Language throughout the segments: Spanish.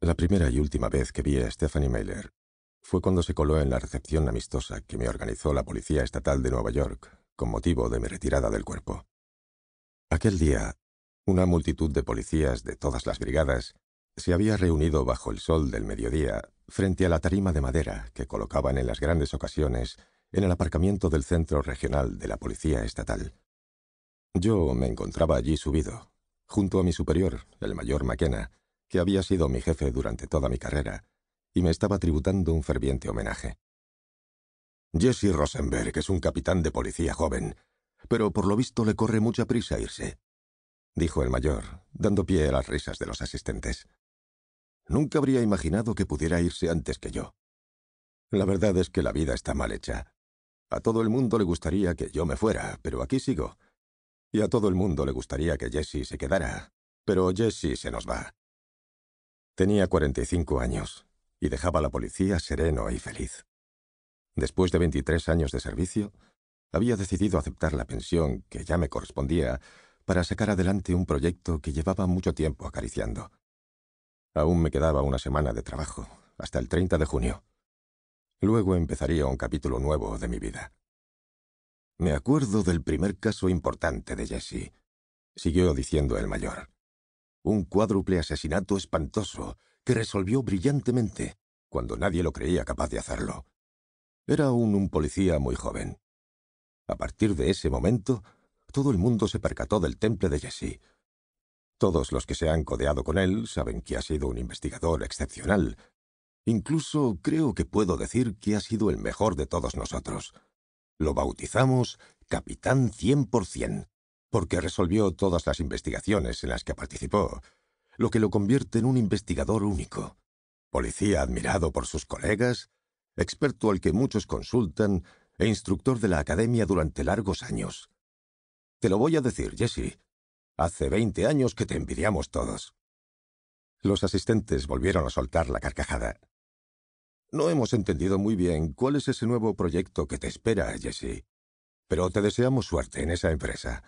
La primera y última vez que vi a Stephanie Mailer fue cuando se coló en la recepción amistosa que me organizó la Policía Estatal de Nueva York con motivo de mi retirada del cuerpo. Aquel día, una multitud de policías de todas las brigadas se había reunido bajo el sol del mediodía frente a la tarima de madera que colocaban en las grandes ocasiones en el aparcamiento del Centro Regional de la Policía Estatal. Yo me encontraba allí subido, junto a mi superior, el mayor McKenna, que había sido mi jefe durante toda mi carrera, y me estaba tributando un ferviente homenaje. Jesse Rosenberg es un capitán de policía joven, pero por lo visto le corre mucha prisa irse, dijo el mayor, dando pie a las risas de los asistentes. Nunca habría imaginado que pudiera irse antes que yo. La verdad es que la vida está mal hecha. A todo el mundo le gustaría que yo me fuera, pero aquí sigo. Y a todo el mundo le gustaría que Jesse se quedara, pero Jesse se nos va. Tenía 45 años y dejaba la policía sereno y feliz. Después de 23 años de servicio, había decidido aceptar la pensión que ya me correspondía para sacar adelante un proyecto que llevaba mucho tiempo acariciando. Aún me quedaba una semana de trabajo, hasta el 30 de junio. Luego empezaría un capítulo nuevo de mi vida. Me acuerdo del primer caso importante de Jesse, siguió diciendo el mayor. Un cuádruple asesinato espantoso que resolvió brillantemente cuando nadie lo creía capaz de hacerlo. Era aún un policía muy joven. A partir de ese momento, todo el mundo se percató del temple de Jesse. Todos los que se han codeado con él saben que ha sido un investigador excepcional. Incluso creo que puedo decir que ha sido el mejor de todos nosotros. Lo bautizamos Capitán 100%, porque resolvió todas las investigaciones en las que participó, lo que lo convierte en un investigador único. Policía admirado por sus colegas, experto al que muchos consultan e instructor de la academia durante largos años. Te lo voy a decir, Jesse. Hace veinte años que te envidiamos todos. Los asistentes volvieron a soltar la carcajada. No hemos entendido muy bien cuál es ese nuevo proyecto que te espera, Jesse. Pero te deseamos suerte en esa empresa.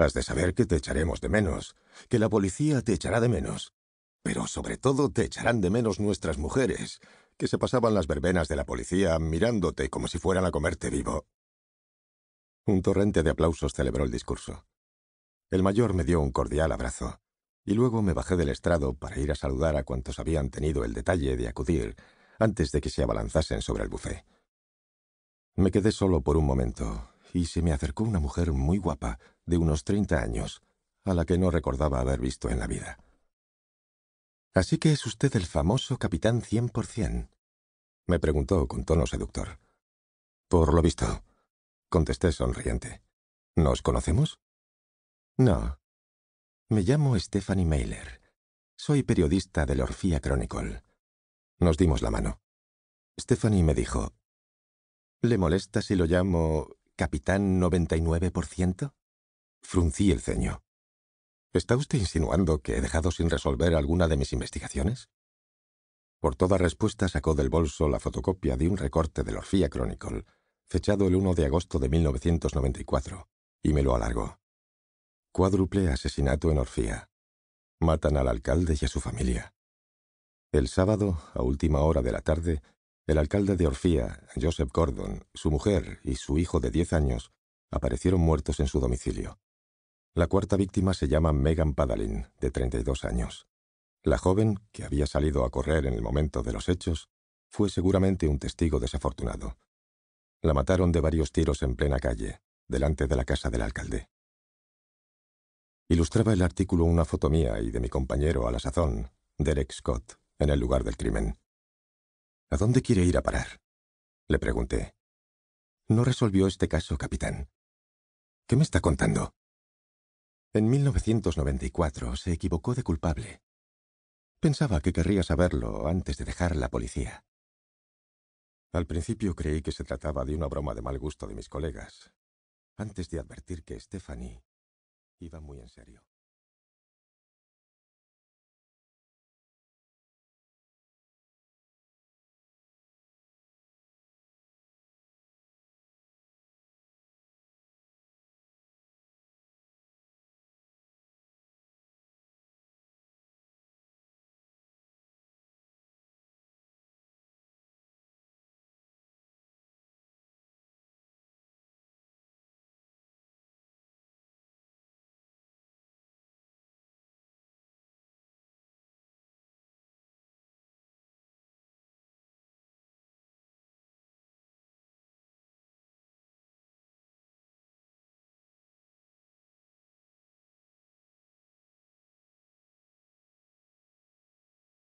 Has de saber que te echaremos de menos, que la policía te echará de menos. Pero sobre todo te echarán de menos nuestras mujeres, que se pasaban las verbenas de la policía mirándote como si fueran a comerte vivo. Un torrente de aplausos celebró el discurso. El mayor me dio un cordial abrazo, y luego me bajé del estrado para ir a saludar a cuantos habían tenido el detalle de acudir antes de que se abalanzasen sobre el bufé. Me quedé solo por un momento, y se me acercó una mujer muy guapa, de unos treinta años, a la que no recordaba haber visto en la vida. Así que es usted el famoso capitán cien por cien, me preguntó con tono seductor. Por lo visto, contesté sonriente. ¿Nos conocemos? No. Me llamo Stephanie Mailer. Soy periodista del Orfía Chronicle. Nos dimos la mano. Stephanie me dijo, ¿Le molesta si lo llamo Capitán 99%? Fruncí el ceño. ¿Está usted insinuando que he dejado sin resolver alguna de mis investigaciones? Por toda respuesta sacó del bolso la fotocopia de un recorte del Orfía Chronicle, fechado el 1 de agosto de 1994, y me lo alargó. Cuádruple asesinato en Orfía. Matan al alcalde y a su familia. El sábado, a última hora de la tarde, el alcalde de Orfía, Joseph Gordon, su mujer y su hijo de diez años aparecieron muertos en su domicilio. La cuarta víctima se llama Megan Padalin, de 32 años. La joven, que había salido a correr en el momento de los hechos, fue seguramente un testigo desafortunado. La mataron de varios tiros en plena calle, delante de la casa del alcalde. Ilustraba el artículo una foto mía y de mi compañero a la sazón, Derek Scott, en el lugar del crimen. ¿A dónde quiere ir a parar? Le pregunté. No resolvió este caso, capitán. ¿Qué me está contando? En 1994 se equivocó de culpable. Pensaba que querría saberlo antes de dejar la policía. Al principio creí que se trataba de una broma de mal gusto de mis colegas, antes de advertir que Stephanie iba muy en serio.